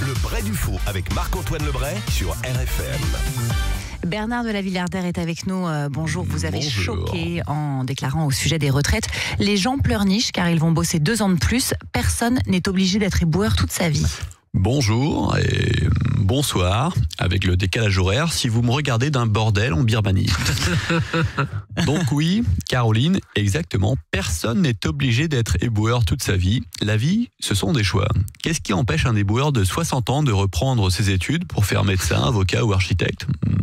Le vrai du faux avec Marc-Antoine Lebray sur RFM. Bernard de la Villardière est avec nous. Euh, bonjour, vous avez Bonjour. choqué en déclarant au sujet des retraites. Les gens pleurnichent car ils vont bosser deux ans de plus. Personne n'est obligé d'être éboueur toute sa vie. Bonjour et bonsoir avec le décalage horaire si vous me regardez d'un bordel en Birmanie. Donc oui, Caroline, exactement, personne n'est obligé d'être éboueur toute sa vie. La vie, ce sont des choix. Qu'est-ce qui empêche un éboueur de 60 ans de reprendre ses études pour faire médecin, avocat ou architecte? Hmm,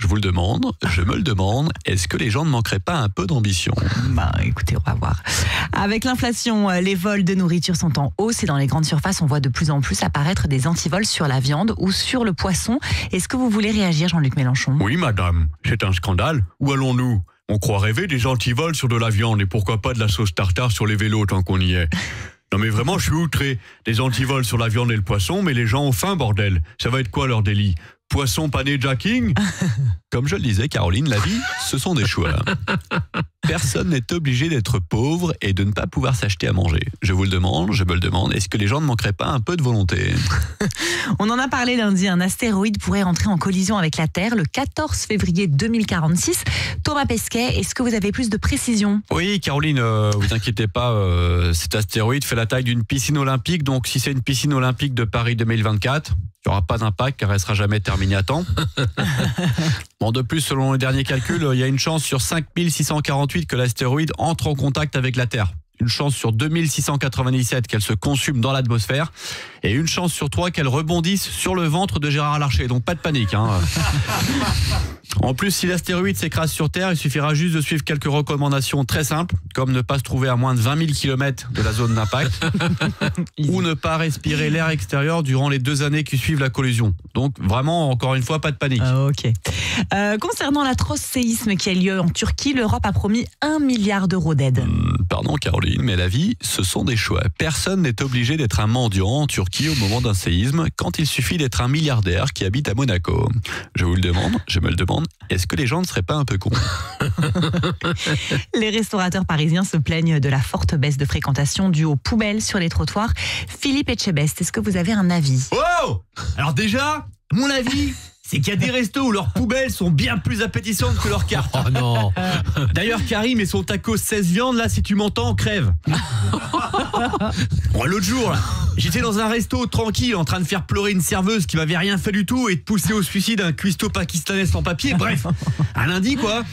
Je vous le demande, je me le demande, est-ce que les gens ne manqueraient pas un peu d'ambition? Bah, écoutez, on va voir. Avec l'inflation, euh, les vols de nourriture sont en hausse et dans les grandes surfaces, on voit de plus en plus apparaître des antivols sur la viande ou sur le poisson. Est-ce que vous voulez réagir, Jean-Luc Mélenchon? Oui, madame, c'est un scandale. Où allons-nous? On croit rêver des antivols sur de la viande et pourquoi pas de la sauce tartare sur les vélos tant qu'on y est? Non mais vraiment, je suis outré. Des antivols sur la viande et le poisson, mais les gens ont faim, bordel. Ça va être quoi leur délit? Poisson pané jacking Comme je le disais, Caroline, la vie, ce sont des choix. Personne n'est obligé d'être pauvre et de ne pas pouvoir s'acheter à manger. Je vous le demande, je me le demande, est-ce que les gens ne manqueraient pas un peu de volonté On en a parlé lundi, un astéroïde pourrait entrer en collision avec la Terre le 14 février 2046. Thomas Pesquet, est-ce que vous avez plus de précision Oui, Caroline, euh, vous inquiétez pas, euh, cet astéroïde fait la taille d'une piscine olympique, donc si c'est une piscine olympique de Paris 2024, il n'y aura pas d'impact car elle sera jamais terminée à temps. bon, de plus, selon les derniers calculs, il y a une chance sur 5648 que l'astéroïde entre en contact avec la Terre. Une chance sur 2697 qu'elle se consume dans l'atmosphère et une chance sur trois qu'elle rebondisse sur le ventre de Gérard Larcher. Donc pas de panique. Hein. En plus, si l'astéroïde s'écrase sur Terre, il suffira juste de suivre quelques recommandations très simples, comme ne pas se trouver à moins de 20 000 km de la zone d'impact, ou ne pas respirer l'air extérieur durant les deux années qui suivent la collision. Donc vraiment, encore une fois, pas de panique. Ah, Ok. Euh, concernant l'atroce séisme qui a lieu en Turquie, l'Europe a promis 1 milliard d'euros d'aide. Hum, Pardon Caroline, mais la vie, ce sont des choix. Personne n'est obligé d'être un mendiant en Turquie au moment d'un séisme quand il suffit d'être un milliardaire qui habite à Monaco. Je vous le demande, je me le demande, est-ce que les gens ne seraient pas un peu cons? Les restaurateurs parisiens se plaignent de la forte baisse de fréquentation due aux poubelles sur les trottoirs. Philippe Etchebest, est-ce que vous avez un avis? Oh Alors déjà, mon avis, c'est qu'il y a des restos où leurs poubelles sont bien plus appétissantes que leurs cartes. Oh non D'ailleurs, Karim et son taco 16 viandes, là, si tu m'entends, crève. Bon, l'autre jour, j'étais dans un resto tranquille en train de faire pleurer une serveuse qui m'avait rien fait du tout et de pousser au suicide un cuistot pakistanais sans papier. Bref, un lundi, quoi.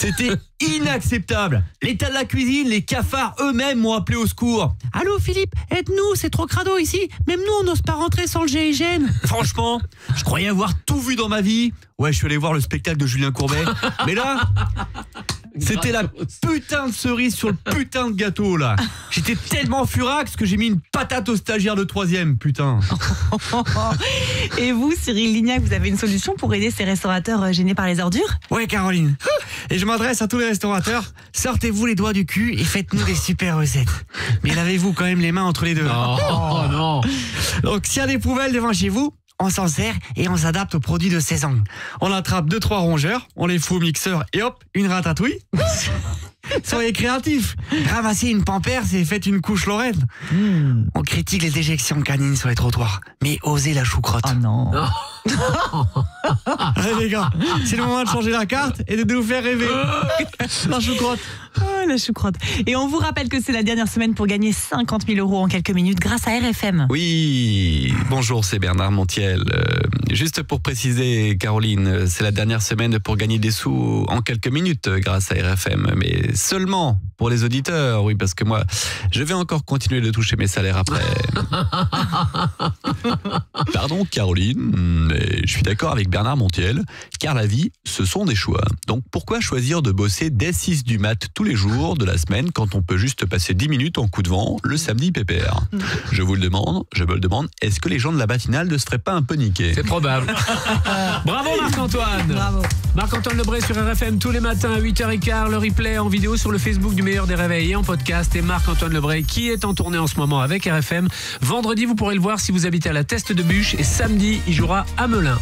C'était inacceptable. L'état de la cuisine, les cafards eux-mêmes m'ont appelé au secours. Allô Philippe, aide-nous, c'est trop crado ici. Même nous, on n'ose pas rentrer sans le GIGN. Franchement, je croyais avoir tout vu dans ma vie. Ouais, je suis allé voir le spectacle de Julien Courbet. Mais là, c'était la putain de cerise sur le putain de gâteau là. J'étais tellement furax que j'ai mis une patate au stagiaire de troisième, putain. Et vous, Cyril Lignac, vous avez une solution pour aider ces restaurateurs euh, gênés par les ordures? Ouais, Caroline. Et je m'adresse à tous les restaurateurs. Sortez-vous les doigts du cul et faites-nous des super recettes. Mais lavez-vous quand même les mains entre les deux. Oh non Donc, s'il y a des poubelles devant chez vous, on s'en sert et on s'adapte aux produits de saison. On attrape deux trois rongeurs, on les fout au mixeur et hop, une ratatouille. Soyez créatifs. Ramassez une pampers et faites une couche Lorraine. On critique les éjections canines sur les trottoirs, mais osez la choucrotte. Oh non. Allez les gars, c'est le moment de changer la carte et de nous faire rêver. la choucrotte. La choucroute. Et on vous rappelle que c'est la dernière semaine pour gagner 50 000 euros en quelques minutes grâce à RFM. Oui, bonjour, c'est Bernard Montiel. Euh, juste pour préciser, Caroline, euh, c'est la dernière semaine pour gagner des sous en quelques minutes euh, grâce à RFM, mais seulement pour les auditeurs, oui, parce que moi, je vais encore continuer de toucher mes salaires après. Pardon, Caroline, mais je suis d'accord avec Bernard Montiel, car la vie, ce sont des choix. Donc pourquoi choisir de bosser dès 6 du mat tous les jours de la semaine quand on peut juste passer 10 minutes en coup de vent le samedi pépère? Je vous le demande, je me le demande, est-ce que les gens de la matinale ne se feraient pas un peu niquer? C'est probable. Bravo Marc-Antoine Bravo. Marc-Antoine Lebré sur RFM tous les matins à 8h15, le replay en vidéo sur le Facebook du meilleur des réveils et en podcast. Et Marc-Antoine Lebré qui est en tournée en ce moment avec RFM. Vendredi, vous pourrez le voir si vous habitez à la Teste de Bûche et samedi, il jouera à Melun.